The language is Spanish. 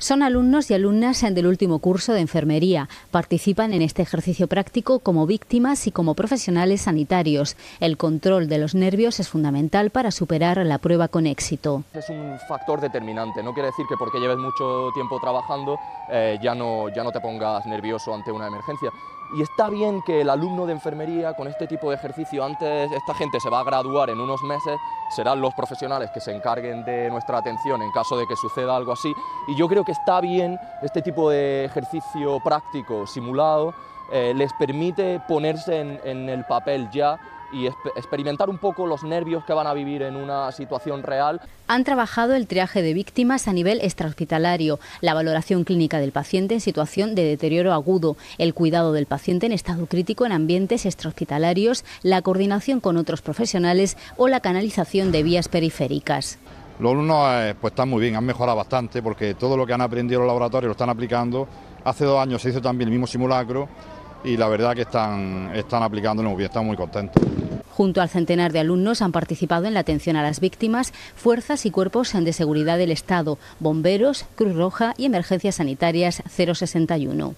Son alumnos y alumnas del último curso de enfermería. Participan en este ejercicio práctico como víctimas y como profesionales sanitarios. El control de los nervios es fundamental para superar la prueba con éxito. Es un factor determinante, no quiere decir que porque lleves mucho tiempo trabajando eh, ya, no, ya no te pongas nervioso ante una emergencia. Y está bien que el alumno de enfermería con este tipo de ejercicio, antes esta gente se va a graduar en unos meses, serán los profesionales que se encarguen de nuestra atención en caso de que suceda algo así. Y yo creo que está bien este tipo de ejercicio práctico, simulado, eh, les permite ponerse en, en el papel ya y experimentar un poco los nervios que van a vivir en una situación real. Han trabajado el triaje de víctimas a nivel extrahospitalario, la valoración clínica del paciente en situación de deterioro agudo, el cuidado del paciente en estado crítico en ambientes extrahospitalarios, la coordinación con otros profesionales o la canalización de vías periféricas. Los alumnos eh, pues están muy bien, han mejorado bastante porque todo lo que han aprendido en los laboratorios lo están aplicando. Hace dos años se hizo también el mismo simulacro y la verdad que están, están aplicándolo muy están muy contentos. Junto al centenar de alumnos han participado en la atención a las víctimas fuerzas y cuerpos de seguridad del Estado, bomberos, Cruz Roja y emergencias sanitarias 061.